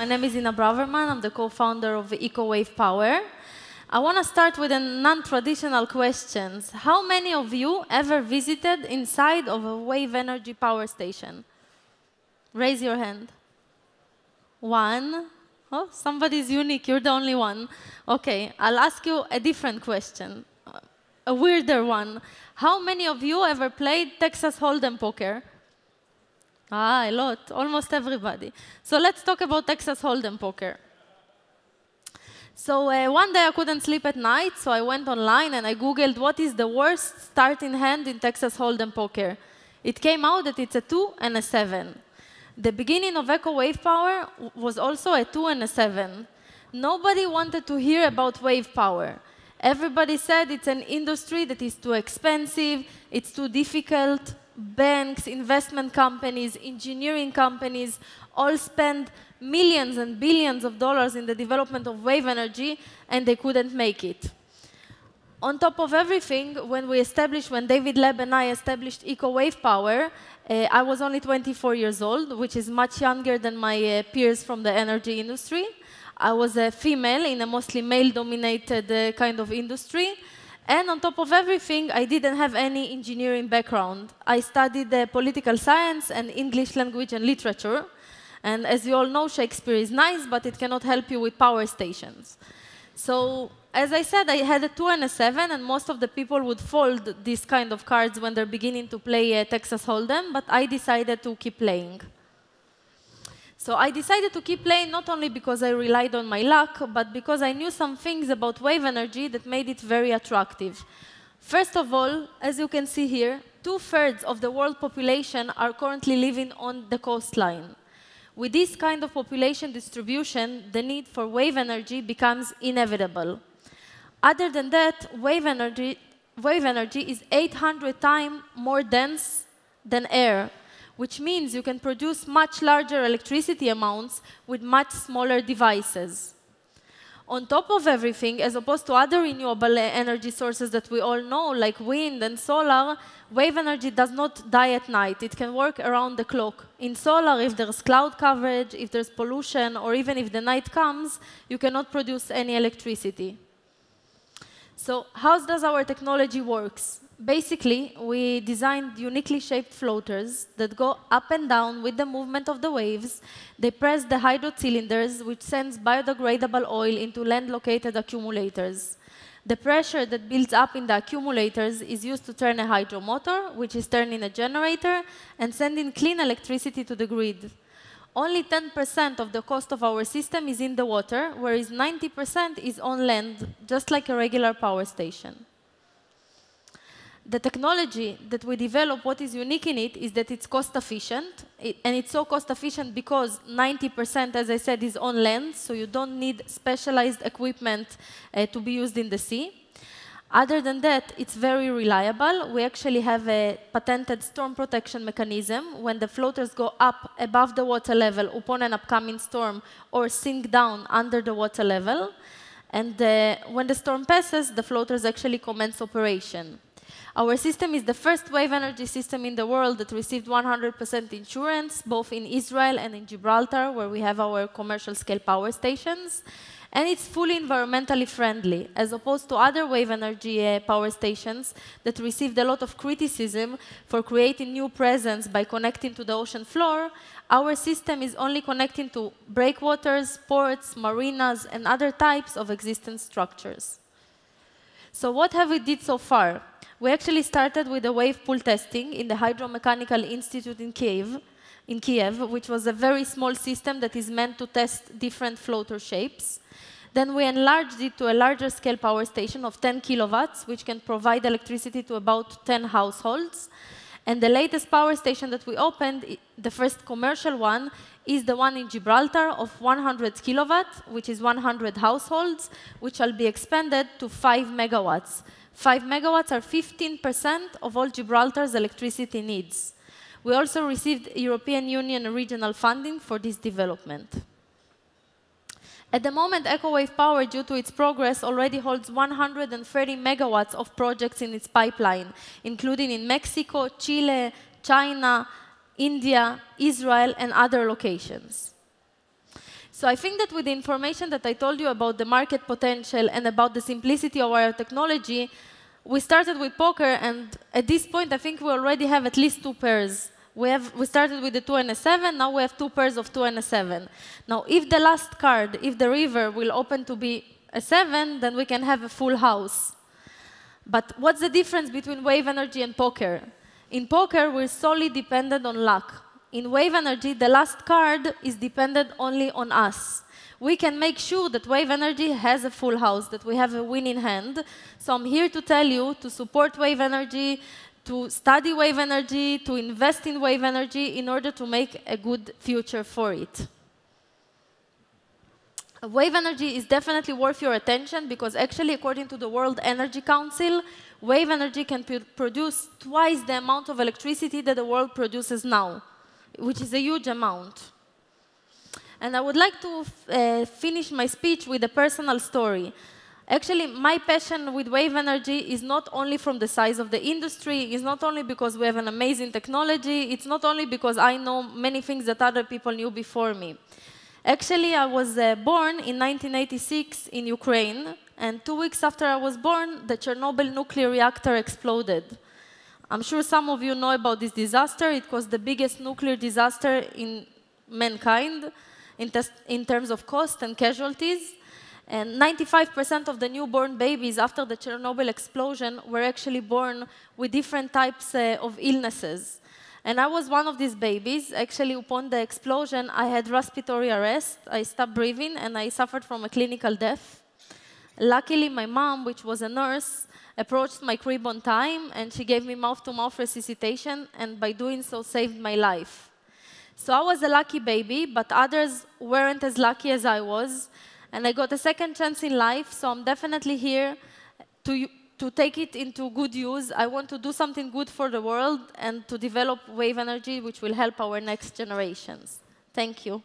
My name is Inna Braverman. I'm the co-founder of EcoWave Power. I want to start with a non-traditional question. How many of you ever visited inside of a wave energy power station? Raise your hand. One. Oh, somebody's unique. You're the only one. Okay, I'll ask you a different question, a weirder one. How many of you ever played Texas Hold'em poker? Ah, a lot. Almost everybody. So let's talk about Texas Hold'em poker. So uh, one day I couldn't sleep at night, so I went online and I Googled what is the worst starting hand in Texas Hold'em poker. It came out that it's a 2 and a 7. The beginning of Eco Wave Power was also a 2 and a 7. Nobody wanted to hear about wave power. Everybody said it's an industry that is too expensive, it's too difficult, banks, investment companies, engineering companies all spend millions and billions of dollars in the development of wave energy, and they couldn't make it. On top of everything, when we established, when David Leb and I established Eco Wave Power, uh, I was only 24 years old, which is much younger than my uh, peers from the energy industry. I was a female in a mostly male-dominated uh, kind of industry, and on top of everything, I didn't have any engineering background. I studied uh, political science and English language and literature. And as you all know, Shakespeare is nice, but it cannot help you with power stations. So as I said, I had a 2 and a 7, and most of the people would fold these kind of cards when they're beginning to play uh, Texas Hold'em, but I decided to keep playing. So I decided to keep playing not only because I relied on my luck, but because I knew some things about wave energy that made it very attractive. First of all, as you can see here, two-thirds of the world population are currently living on the coastline. With this kind of population distribution, the need for wave energy becomes inevitable. Other than that, wave energy, wave energy is 800 times more dense than air, which means you can produce much larger electricity amounts with much smaller devices. On top of everything, as opposed to other renewable energy sources that we all know, like wind and solar, wave energy does not die at night. It can work around the clock. In solar, if there's cloud coverage, if there's pollution, or even if the night comes, you cannot produce any electricity. So how does our technology works? Basically, we designed uniquely shaped floaters that go up and down with the movement of the waves. They press the hydro cylinders, which sends biodegradable oil into land-located accumulators. The pressure that builds up in the accumulators is used to turn a hydro motor, which is turning a generator, and sending clean electricity to the grid. Only 10% of the cost of our system is in the water, whereas 90% is on land, just like a regular power station the technology that we develop, what is unique in it is that it's cost efficient. It, and it's so cost efficient because 90%, as I said, is on land, so you don't need specialized equipment uh, to be used in the sea. Other than that, it's very reliable. We actually have a patented storm protection mechanism. When the floaters go up above the water level upon an upcoming storm or sink down under the water level, and uh, when the storm passes, the floaters actually commence operation. Our system is the first wave energy system in the world that received 100% insurance, both in Israel and in Gibraltar, where we have our commercial scale power stations. And it's fully environmentally friendly, as opposed to other wave energy uh, power stations that received a lot of criticism for creating new presence by connecting to the ocean floor. Our system is only connecting to breakwaters, ports, marinas, and other types of existing structures. So what have we did so far? We actually started with a wave pool testing in the Hydromechanical Institute in Kiev, in Kiev, which was a very small system that is meant to test different floater shapes. Then we enlarged it to a larger scale power station of 10 kilowatts, which can provide electricity to about 10 households. And the latest power station that we opened, the first commercial one, is the one in Gibraltar of 100 kilowatts, which is 100 households, which will be expanded to 5 megawatts. 5 megawatts are 15% of all Gibraltar's electricity needs. We also received European Union regional funding for this development. At the moment, EcoWave Power, due to its progress, already holds 130 megawatts of projects in its pipeline, including in Mexico, Chile, China, India, Israel, and other locations. So I think that with the information that I told you about the market potential and about the simplicity of our technology, we started with poker, and at this point, I think we already have at least two pairs. We, have, we started with the 2 and a 7, now we have two pairs of 2 and a 7. Now, if the last card, if the river will open to be a 7, then we can have a full house. But what's the difference between wave energy and poker? In poker, we're solely dependent on luck. In wave energy, the last card is dependent only on us. We can make sure that wave energy has a full house, that we have a winning hand. So I'm here to tell you to support wave energy, to study wave energy, to invest in wave energy in order to make a good future for it. Wave energy is definitely worth your attention because actually, according to the World Energy Council, wave energy can produce twice the amount of electricity that the world produces now, which is a huge amount. And I would like to uh, finish my speech with a personal story. Actually, my passion with wave energy is not only from the size of the industry, it's not only because we have an amazing technology, it's not only because I know many things that other people knew before me. Actually, I was uh, born in 1986 in Ukraine, and two weeks after I was born, the Chernobyl nuclear reactor exploded. I'm sure some of you know about this disaster. It was the biggest nuclear disaster in mankind in, in terms of cost and casualties. And 95% of the newborn babies after the Chernobyl explosion were actually born with different types uh, of illnesses. And I was one of these babies. Actually, upon the explosion, I had respiratory arrest. I stopped breathing, and I suffered from a clinical death. Luckily, my mom, which was a nurse, approached my crib on time, and she gave me mouth-to-mouth -mouth resuscitation, and by doing so, saved my life. So I was a lucky baby, but others weren't as lucky as I was, and I got a second chance in life, so I'm definitely here to to take it into good use. I want to do something good for the world and to develop wave energy, which will help our next generations. Thank you.